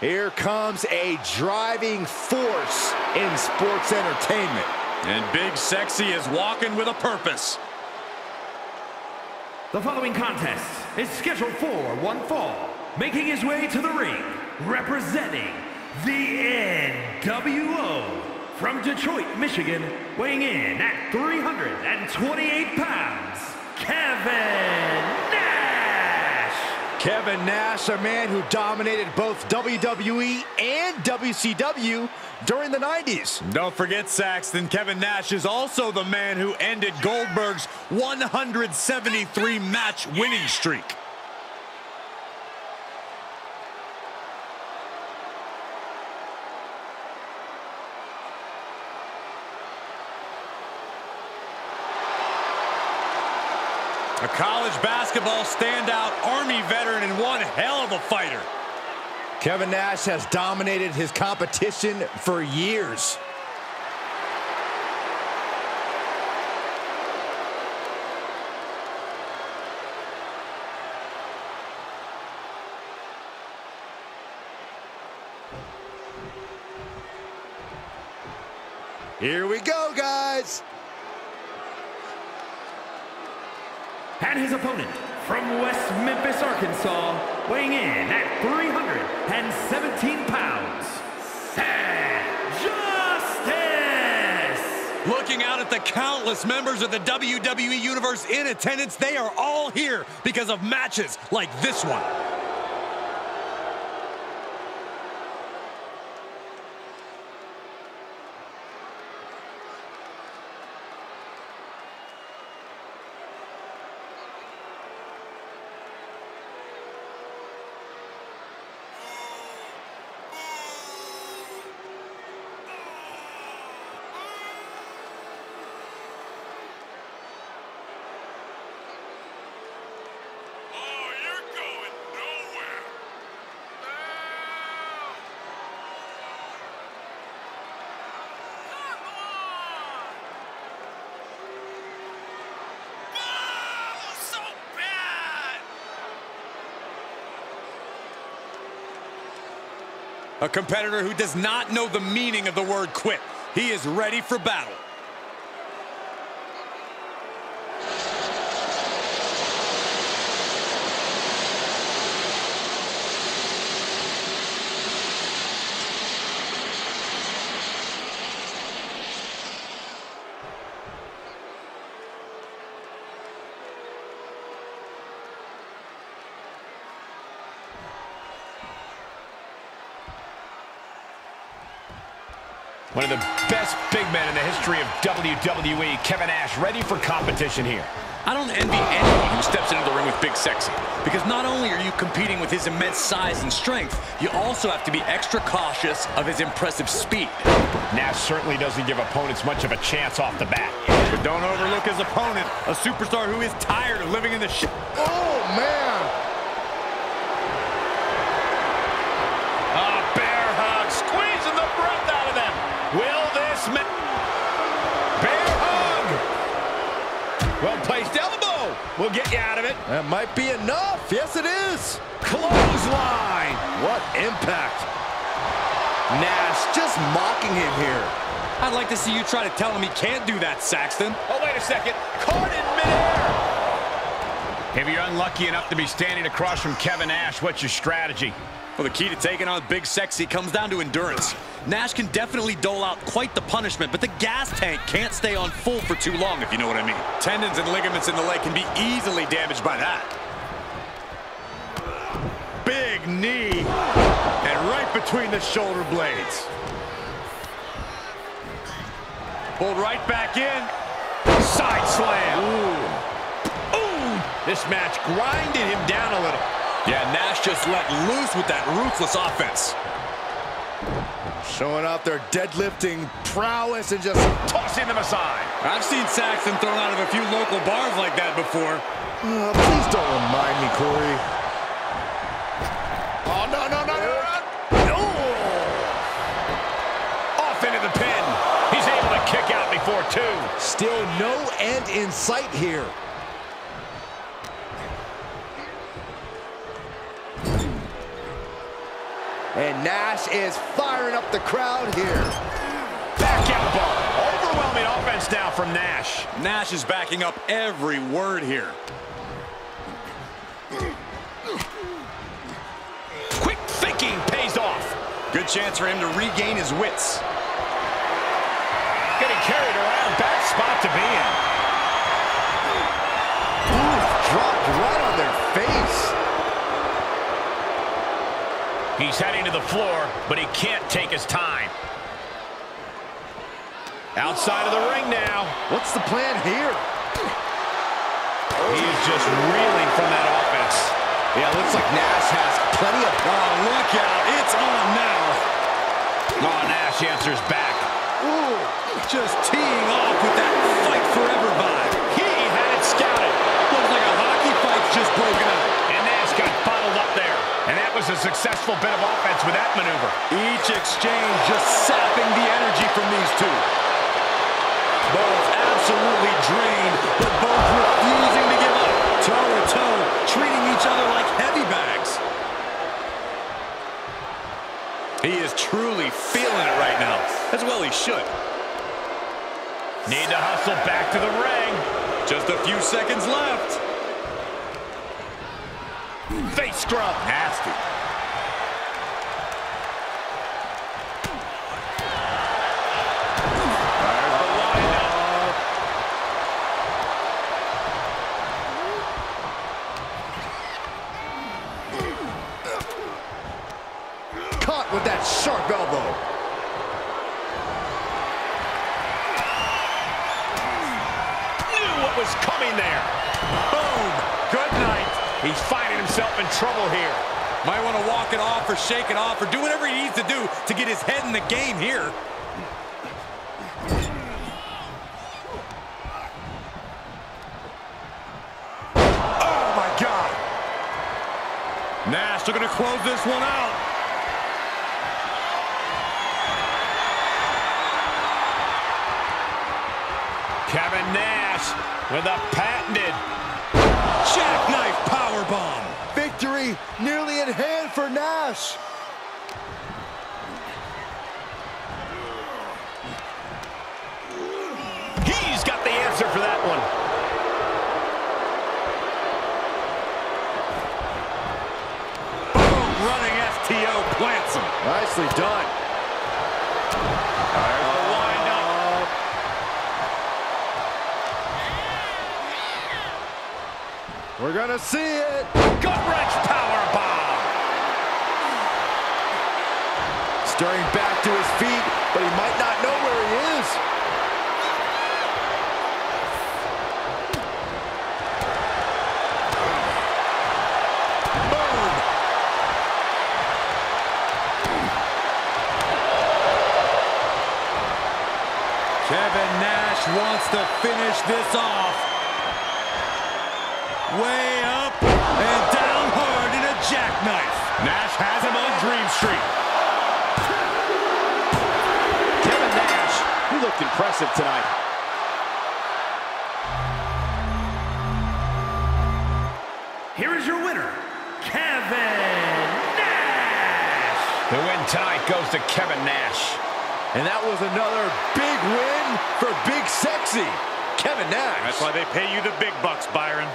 Here comes a driving force in sports entertainment. And Big Sexy is walking with a purpose. The following contest is scheduled for one fall, making his way to the ring, representing the NWO from Detroit, Michigan, weighing in at 328 pounds, Kevin Nash. Kevin Nash, a man who dominated both WWE and WCW during the 90s. Don't forget, Saxton, Kevin Nash is also the man who ended Goldberg's 173 match winning streak. A college basketball standout, Army veteran, and one hell of a fighter. Kevin Nash has dominated his competition for years. Here we go, guys. And his opponent from West Memphis, Arkansas, weighing in at 317 pounds, Justice! Looking out at the countless members of the WWE Universe in attendance, they are all here because of matches like this one. Oh, you're going nowhere. Come on! Oh, so bad! A competitor who does not know the meaning of the word quit. He is ready for battle. One of the best big men in the history of WWE, Kevin Nash, ready for competition here. I don't envy anyone who steps into the ring with Big Sexy. Because not only are you competing with his immense size and strength, you also have to be extra cautious of his impressive speed. Nash certainly doesn't give opponents much of a chance off the bat. But don't overlook his opponent, a superstar who is tired of living in the shit. Oh, man. A bear hug, squeezing the breath out of them. Will this ma- Bear hug! Well-placed elbow will get you out of it. That might be enough. Yes, it is. Clothesline. What impact. Nash just mocking him here. I'd like to see you try to tell him he can't do that, Saxton. Oh, wait a second. Caught in midair. If you're unlucky enough to be standing across from Kevin Nash, what's your strategy? Well, the key to taking on Big Sexy comes down to endurance. Nash can definitely dole out quite the punishment, but the gas tank can't stay on full for too long, if you know what I mean. Tendons and ligaments in the leg can be easily damaged by that. Big knee, and right between the shoulder blades. Pulled right back in. Side slam. Ooh. Ooh. This match grinded him down a little. Yeah, Nash just let loose with that ruthless offense. Showing out their deadlifting prowess and just Tossing them aside. I've seen Saxton thrown out of a few local bars like that before. Uh, please don't remind me, Corey. Oh, no, no, no, no, no. Off into the pin. He's able to kick out before two. Still no end in sight here. And Nash is firing up the crowd here. Back elbow. Overwhelming offense now from Nash. Nash is backing up every word here. Quick thinking pays off. Good chance for him to regain his wits. Getting carried around. Bad spot to be in. Ooh, dropped right on their face. He's heading to the floor, but he can't take his time. Outside of the ring now. What's the plan here? He is just reeling from that offense. Yeah, looks like Nash has plenty of... Oh, look out. It's on now. Oh, Nash answers back. Ooh, just teeing off with that fight forever vibe. He had it scouted. Looks like a hockey fight's just broken out. And Nash got bottled up there. And that was a successful bit of offense with that maneuver. Each exchange just sapping the energy from these two. Both absolutely drained, but both refusing to give up. Toe to toe, treating each other like heavy bags. He is truly feeling it right now. As well he should. Need to hustle back to the ring. Just a few seconds left. Face scrub. Nasty. Caught with that sharp elbow. Knew what was coming there. Boom. Good night. He's finding himself in trouble here. Might want to walk it off or shake it off or do whatever he needs to do to get his head in the game here. Oh, my God. Nash looking to close this one out. Kevin Nash with a patented powerbomb. Victory nearly in hand for Nash. He's got the answer for that one. Boom. Running STO plants him. Nicely done. Gonna see it. Gut wrench power. Stirring back to his feet, but he might not know where he is. Boom. Kevin Nash wants to finish this off. Way has him on Dream Street. Kevin Nash, he looked impressive tonight. Here is your winner, Kevin Nash. The win tonight goes to Kevin Nash. And that was another big win for Big Sexy, Kevin Nash. That's why they pay you the big bucks, Byron.